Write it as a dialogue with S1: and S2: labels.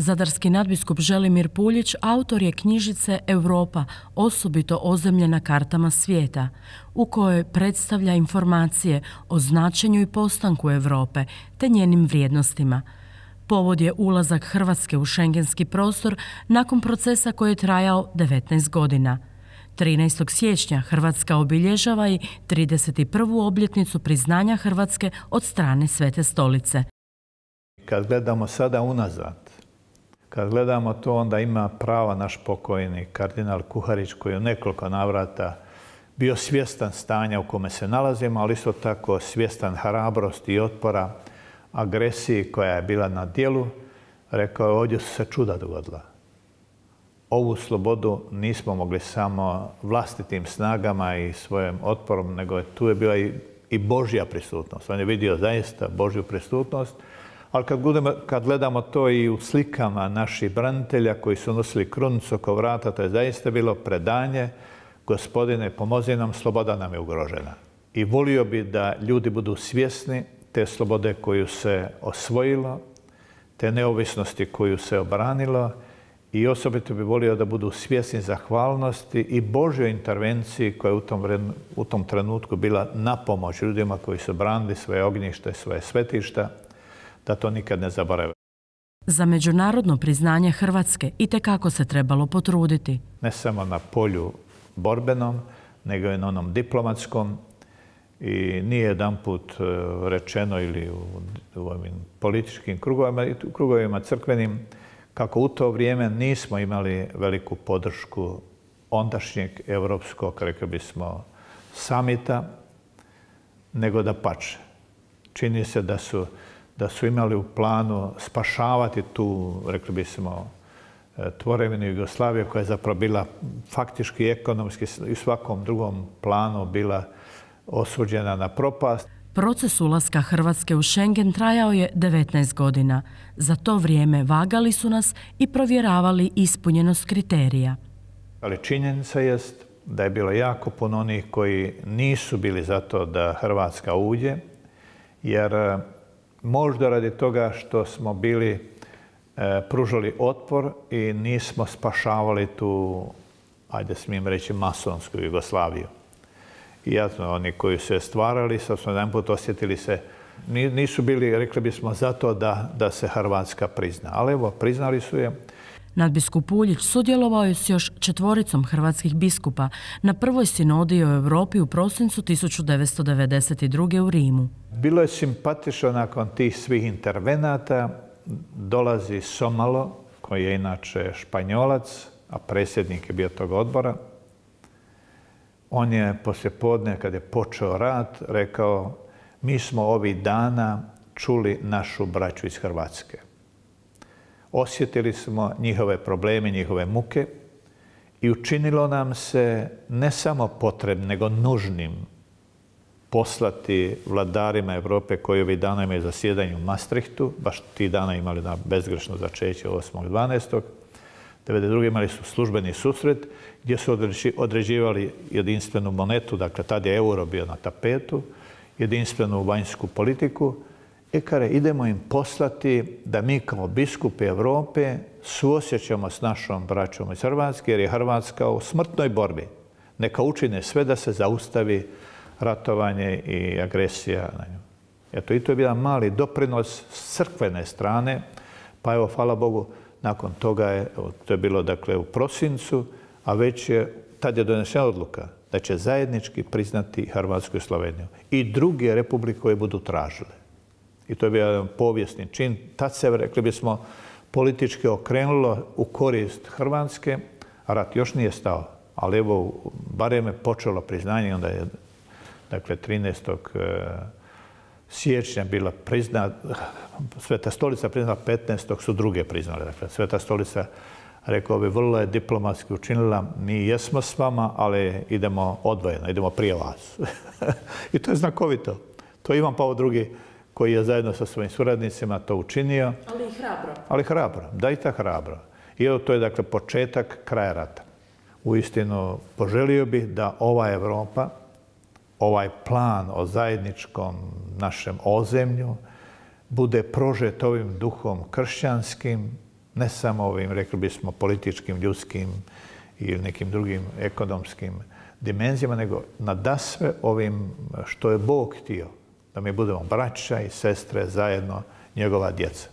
S1: Zadarski nadbiskup Želimir Puljić autor je knjižice Europa, osobito ozemlje na kartama svijeta, u kojoj predstavlja informacije o značenju i postanku Europe te njenim vrijednostima. Povod je ulazak Hrvatske u šengenski prostor nakon procesa koji je trajao 19 godina. 13. siječnja Hrvatska obilježava i 31. obljetnicu priznanja Hrvatske od strane Svete stolice.
S2: Kad gledamo sada unazad, kad gledamo to, onda ima prava naš pokojni kardinal Kuharić koji je nekoliko navrata bio svjestan stanja u kome se nalazimo, ali isto tako svjestan hrabrosti i otpora agresiji koja je bila na dijelu, rekao je ovdje su se čuda dogodila. Ovu slobodu nismo mogli samo vlastitim snagama i svojim otporom, nego tu je bila i, i Božja prisutnost. On je vidio zaista Božju prisutnost ali kad, kad gledamo to i u slikama naših branitelja koji su nosili krunicu oko vrata, to je zaista bilo predanje, gospodine, pomozi nam, sloboda nam je ugrožena. I volio bi da ljudi budu svjesni te slobode koju se osvojilo, te neovisnosti koju se obranilo i osobito bi volio da budu svjesni zahvalnosti i Božoj intervenciji koja je u tom, u tom trenutku bila na pomoć ljudima koji su branili svoje ognjište, svoje svetišta, da to nikad ne zaborave.
S1: Za međunarodno priznanje Hrvatske i kako se trebalo potruditi.
S2: Ne samo na polju borbenom, nego i na onom diplomatskom. I nije jedan put e, rečeno ili u, ovim političkim krugovima, krugovima crkvenim, kako u to vrijeme nismo imali veliku podršku ondašnjeg evropskog, rekli bismo, samita, nego da pače. Čini se da su da su imali u planu spašavati tu, rekli bismo, e, tvorevinu Jugoslavije koja je zapravo bila faktički ekonomski i svakom drugom planu bila osuđena na propast.
S1: Proces ulaska Hrvatske u Schengen trajao je 19 godina. Za to vrijeme vagali su nas i provjeravali ispunjenost kriterija.
S2: Ali činjenica jest da je bilo jako puno onih koji nisu bili za to da Hrvatska uđe, jer Možda radi toga što smo bili e, pružali otpor i nismo spašavali tu, ajde smijem reći, masonsku Jugoslaviju. I jasno, oni koji su je stvarali, sad smo jedan put osjetili se, nisu bili, rekli bismo, zato da, da se Hrvatska prizna. Ali evo, priznali su je.
S1: Nadbiskup Puljić sudjelovao je s još četvoricom hrvatskih biskupa na prvoj sinodi o Europi u prosincu 1992. u Rimu.
S2: Bilo je simpatično nakon tih svih intervenata. Dolazi Somalo, koji je inače španjolac, a predsjednik je bio tog odbora. On je poslije podne, kad je počeo rad, rekao mi smo ovih dana čuli našu braću iz Hrvatske. Osjetili smo njihove probleme, njihove muke i učinilo nam se ne samo potrebnim, nego nužnim poslati vladarima Europe koji ovih dana imaju zasjedanje u Maastrichtu, baš ti dana imali na bezgrešno začeće 8.12. 1992. imali su službeni susret gdje su određivali jedinstvenu monetu, dakle tad je euro bio na tapetu, jedinstvenu vanjsku politiku i kare idemo im poslati da mi kao biskupi Europe suosjećamo s našom braćom iz Hrvatske jer je Hrvatska u smrtnoj borbi. Neka učine sve da se zaustavi ratovanje i agresija na nju. Eto, i to je bio mali doprinos crkvene strane, pa evo, hvala Bogu, nakon toga je, to je bilo dakle u prosincu, a već je, tad je donesena odluka da će zajednički priznati Hrvatsku i Sloveniju. I druge republike koje budu tražile. I to je bio jedan povijesni čin. Tad se, rekli bismo, politički okrenulo u korist Hrvatske, a rat još nije stao. Ali evo, barem je počelo priznanje, onda je dakle 13. E, siječnja bila prizna, Sveta stolica priznala, 15. su druge priznale. Dakle, Sveta stolica, rekao bi, vrlo je diplomatski učinila, mi jesmo s vama, ali idemo odvojeno, idemo prije vas. I to je znakovito. To Ivan Pavo drugi koji je zajedno sa svojim suradnicima to učinio.
S1: Ali i hrabro.
S2: Ali hrabro, dajte hrabro. I evo to je dakle početak kraja rata. Uistinu poželio bih da ova Europa ovaj plan o zajedničkom našem ozemlju bude prožet ovim duhom kršćanskim, Ne samo ovim, rekli bismo, političkim, ljudskim ili nekim drugim ekonomskim dimenzijama, nego nadasve ovim što je Bog htio. Da mi budemo braća i sestre zajedno, njegova djeca.